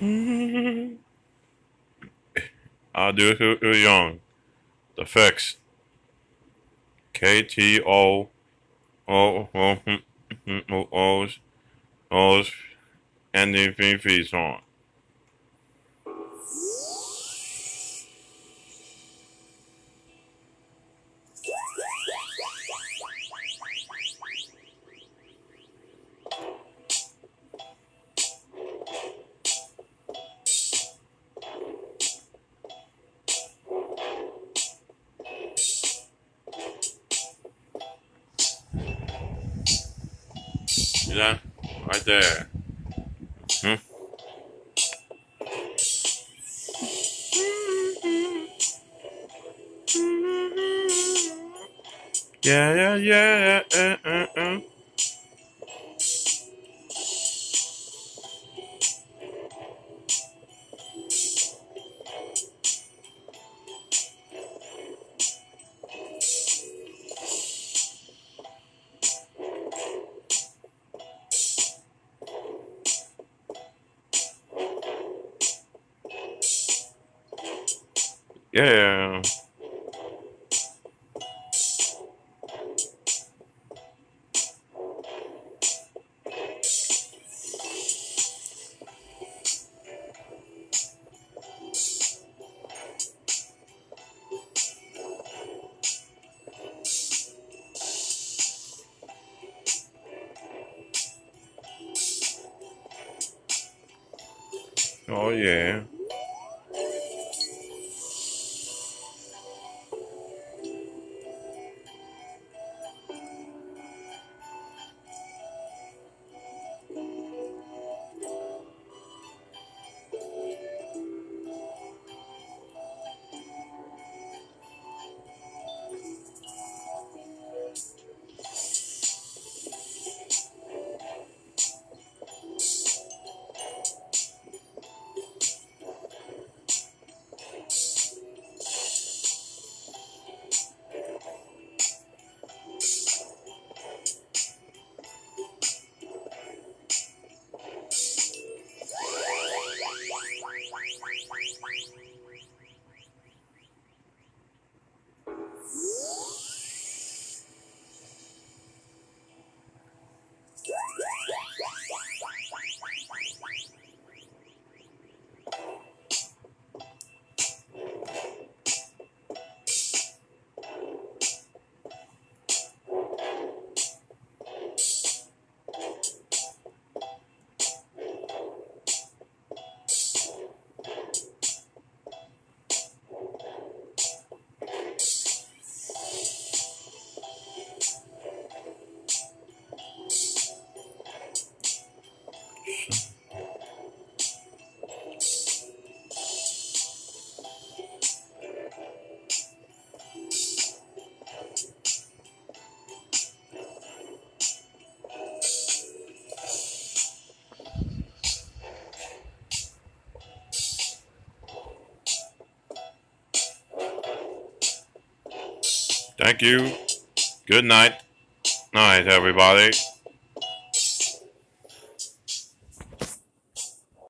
I'll do it young. The fix. K T O O O O O's O's and song. That? Right there. Hmm? Yeah, yeah, yeah, uh, uh. Yeah. Oh yeah. Thank you. Good night. Night, everybody.